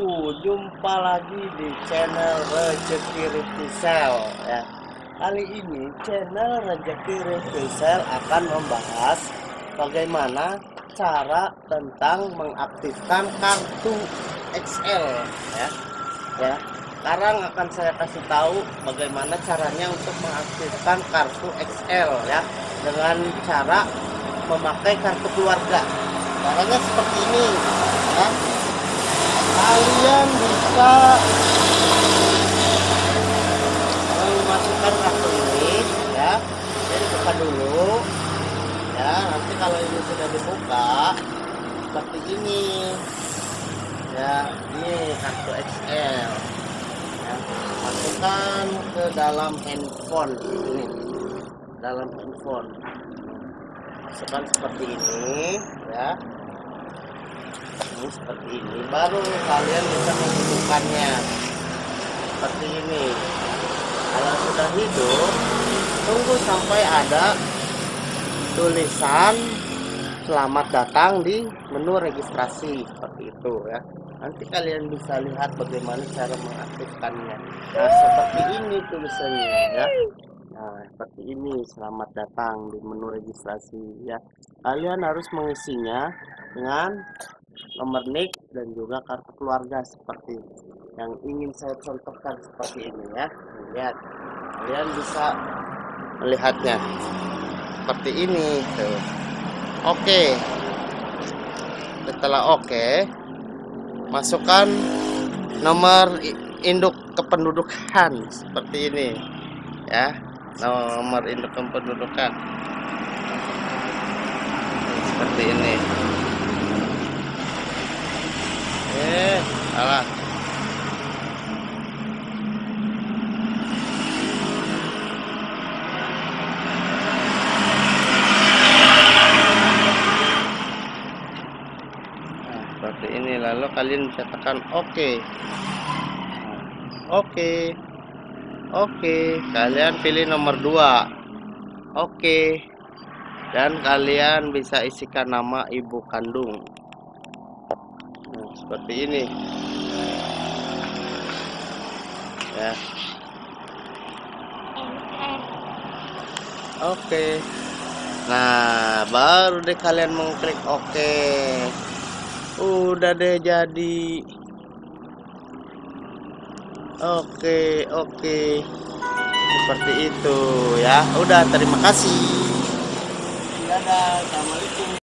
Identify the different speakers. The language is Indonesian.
Speaker 1: Jumpa lagi di channel Rezeki Ritisel ya. Kali ini channel Rezeki Ritisel akan membahas Bagaimana cara tentang mengaktifkan kartu XL ya. Ya sekarang akan saya kasih tahu bagaimana caranya untuk mengaktifkan kartu XL ya dengan cara memakai kartu keluarga. Caranya seperti ini ya kalian bisa. Memasukkan kartu ini ya. Jadi buka dulu ya. Nanti kalau ini sudah dibuka seperti ini ya. Ini kartu XL ya, masukkan ke dalam handphone ini. Dalam handphone. Masukkan seperti ini ya ini seperti ini. Baru kalian bisa menghidupkannya seperti ini. Kalau sudah hidup tunggu sampai ada tulisan selamat datang di menu registrasi. Seperti itu ya. Nanti kalian bisa lihat bagaimana cara mengaktifkannya. Nah seperti ini tulisannya ya. Nah seperti ini selamat datang di menu registrasi ya. Kalian harus mengisinya dengan nomor NIK dan juga kartu keluarga seperti yang ingin saya contohkan seperti ini ya. Lihat. Kalian bisa melihatnya. Seperti ini. Oke. Setelah oke masukkan nomor induk kependudukan seperti ini ya. Nomor induk kependudukan. Seperti ini eh salah Nah, seperti ini lalu kalian bisa tekan oke. Oke. Oke. Kalian pilih nomor 2 oke. Dan kalian bisa isikan nama ibu kandung. Nah, seperti ini. Ya. Oke. Nah baru deh kalian mengklik oke udah deh jadi. Oke oke. Seperti itu ya. Udah terima kasih. Dadah assalamualaikum